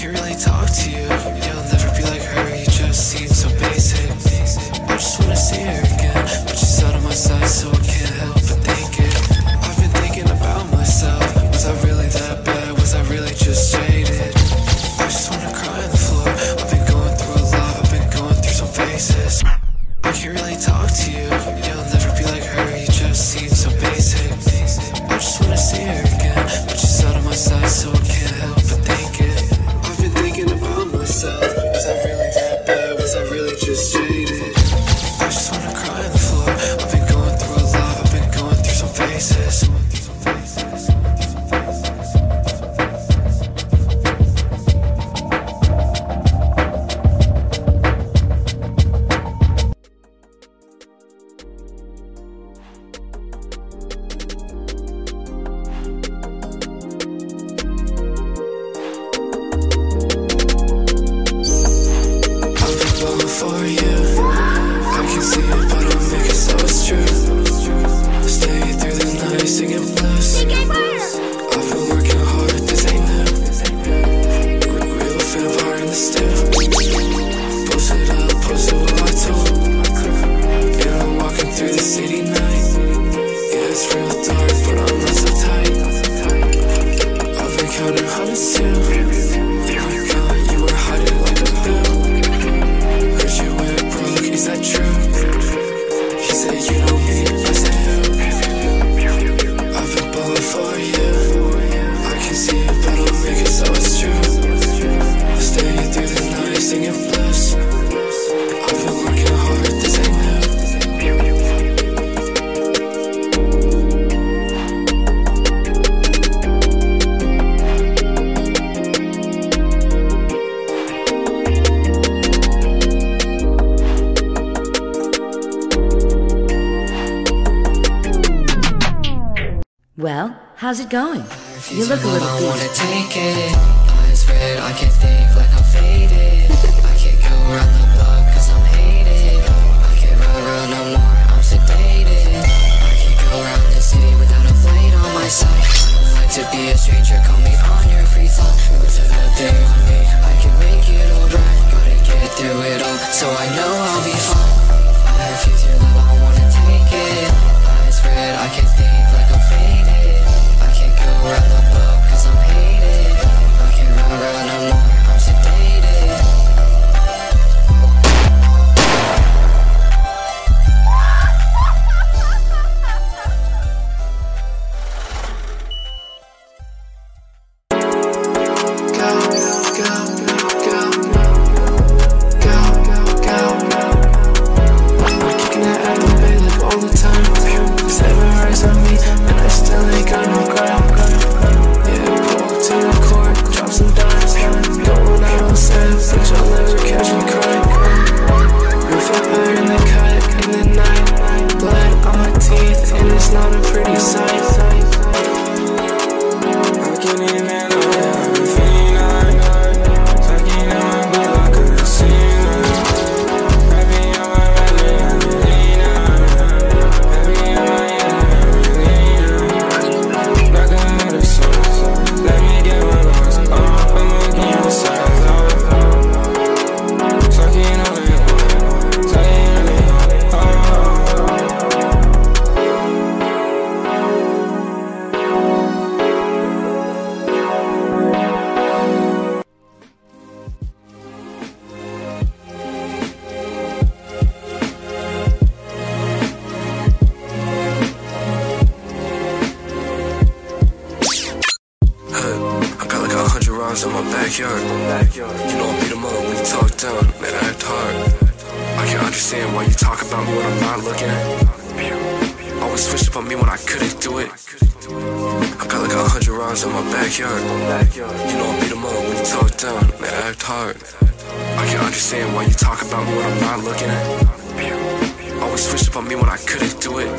can't really talk to you. You'll never be like her, you just seem so basic. I just wanna see her really just jaded? The stew. Post it up, post it while I told. And I'm walking through the city night. Yeah, it's real dark, but I'm not so tight. I've been counting hundreds too. How's it going? You look a little I wanna take it. Eyes red, I can't think like I'm faded. I can't go around the block cause I'm hated. I can't ride around no more, I'm sedated. I can't go around the city without a blade on my side. I don't like to be a stranger, call me on your free nothing on me? Backyard. You know I beat 'em up when you talk down, man, I act hard. I can't understand why you talk about me when I'm not looking. Always switch up on me when I couldn't do it. I got like a hundred rounds in my backyard. You know I beat 'em up when you talk down, man, I act hard. I can't understand why you talk about me when I'm not looking. At. Always switch up on me when I couldn't do it.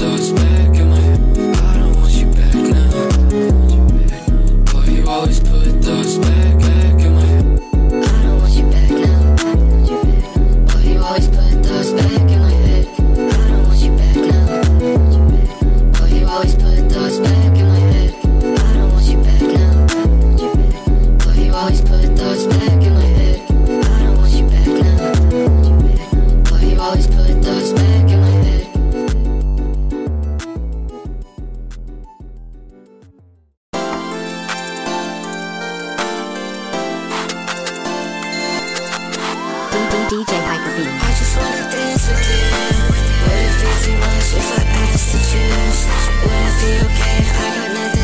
Those DJ Piper B. I just wanna dance with you. Would it be too much if I asked? Would it be okay? I got nothing.